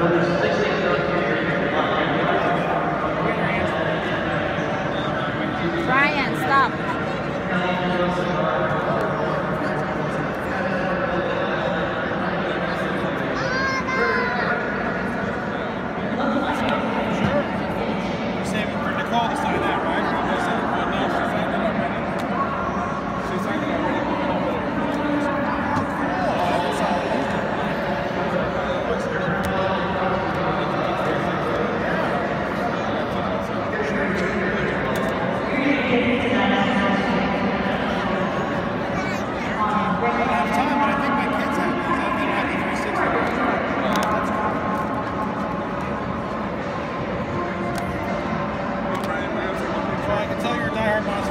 Brian, stop. We're saving for Nicole this time. Yeah. Monster.